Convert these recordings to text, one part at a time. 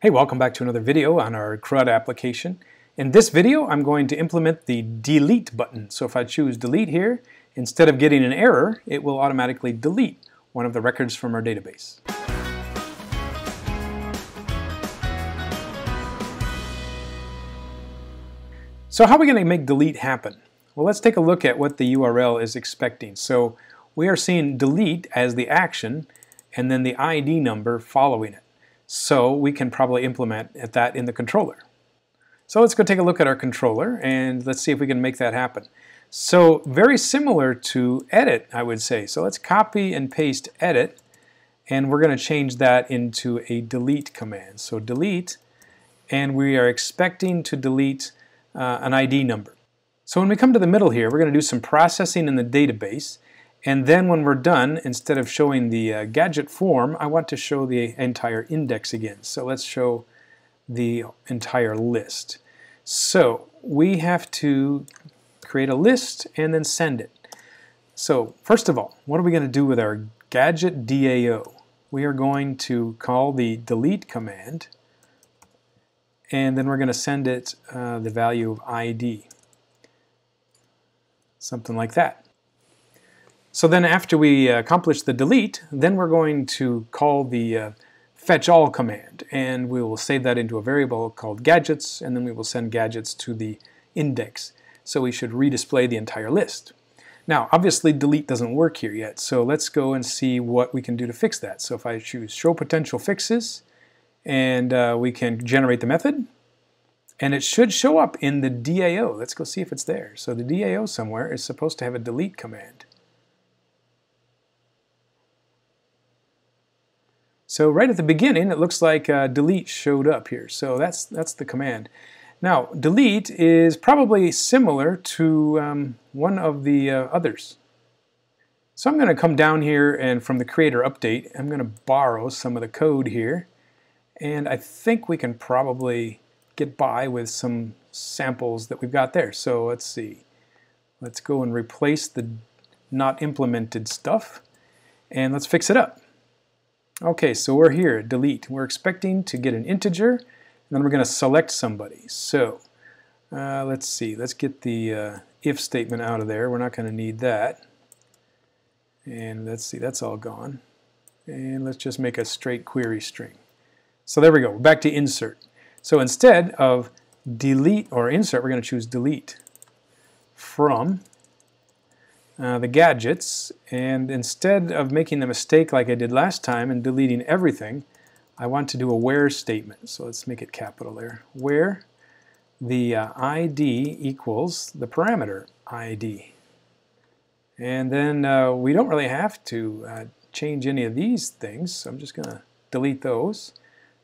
Hey, welcome back to another video on our CRUD application. In this video, I'm going to implement the delete button. So if I choose delete here, instead of getting an error, it will automatically delete one of the records from our database. So how are we going to make delete happen? Well, let's take a look at what the URL is expecting. So we are seeing delete as the action and then the ID number following it. So we can probably implement that in the controller. So let's go take a look at our controller and let's see if we can make that happen. So very similar to edit, I would say. So let's copy and paste edit and we're going to change that into a delete command. So delete and we are expecting to delete uh, an ID number. So when we come to the middle here, we're going to do some processing in the database and then when we're done, instead of showing the uh, gadget form, I want to show the entire index again. So let's show the entire list. So we have to create a list and then send it. So first of all, what are we going to do with our gadget DAO? We are going to call the delete command and then we're going to send it uh, the value of ID. Something like that. So then after we accomplish the delete, then we're going to call the uh, fetch all command and we will save that into a variable called gadgets and then we will send gadgets to the index. So we should redisplay the entire list. Now obviously delete doesn't work here yet so let's go and see what we can do to fix that. So if I choose show potential fixes and uh, we can generate the method and it should show up in the DAO. Let's go see if it's there. So the DAO somewhere is supposed to have a delete command. So right at the beginning, it looks like uh, delete showed up here. So that's, that's the command. Now, delete is probably similar to um, one of the uh, others. So I'm going to come down here and from the creator update, I'm going to borrow some of the code here. And I think we can probably get by with some samples that we've got there. So let's see. Let's go and replace the not implemented stuff and let's fix it up. Okay, so we're here, delete. We're expecting to get an integer, and then we're going to select somebody. So uh, let's see, let's get the uh, if statement out of there. We're not going to need that. And let's see, that's all gone. And let's just make a straight query string. So there we go, back to insert. So instead of delete or insert, we're going to choose delete from uh, the gadgets and instead of making the mistake like I did last time and deleting everything I want to do a where statement. So let's make it capital there where the uh, ID equals the parameter ID and then uh, we don't really have to uh, change any of these things. So I'm just gonna delete those.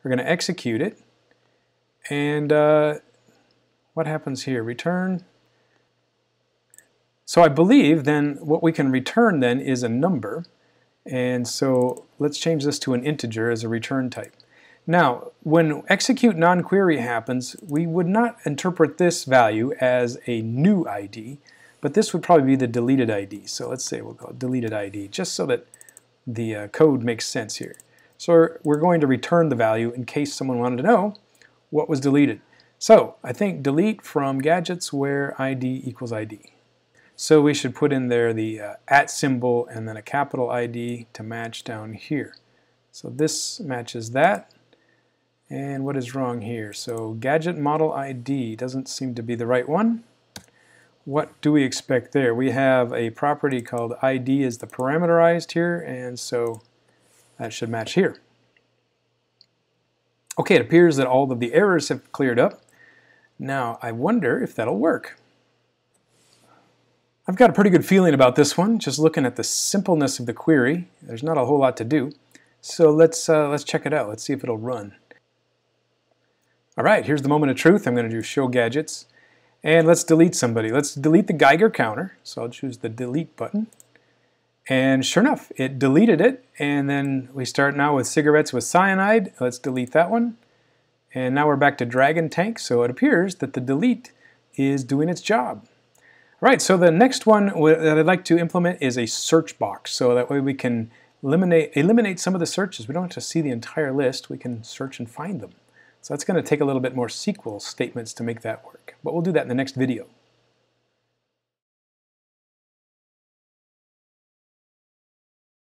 We're gonna execute it. And uh, what happens here? Return so I believe then what we can return then is a number. And so let's change this to an integer as a return type. Now, when execute non-query happens, we would not interpret this value as a new ID, but this would probably be the deleted ID. So let's say we'll call it deleted ID, just so that the uh, code makes sense here. So we're going to return the value in case someone wanted to know what was deleted. So I think delete from gadgets where ID equals ID. So we should put in there the uh, at symbol and then a capital ID to match down here. So this matches that. And what is wrong here? So gadget model ID doesn't seem to be the right one. What do we expect there? We have a property called ID is the parameterized here, and so that should match here. Okay, it appears that all of the errors have cleared up. Now, I wonder if that'll work. I've got a pretty good feeling about this one, just looking at the simpleness of the query. There's not a whole lot to do. So let's, uh, let's check it out. Let's see if it'll run. All right, here's the moment of truth. I'm going to do show gadgets. And let's delete somebody. Let's delete the Geiger counter. So I'll choose the delete button. And sure enough, it deleted it. And then we start now with cigarettes with cyanide. Let's delete that one. And now we're back to Dragon Tank. So it appears that the delete is doing its job. Right, so the next one that I'd like to implement is a search box. So that way we can eliminate, eliminate some of the searches. We don't have to see the entire list. We can search and find them. So that's going to take a little bit more SQL statements to make that work. But we'll do that in the next video.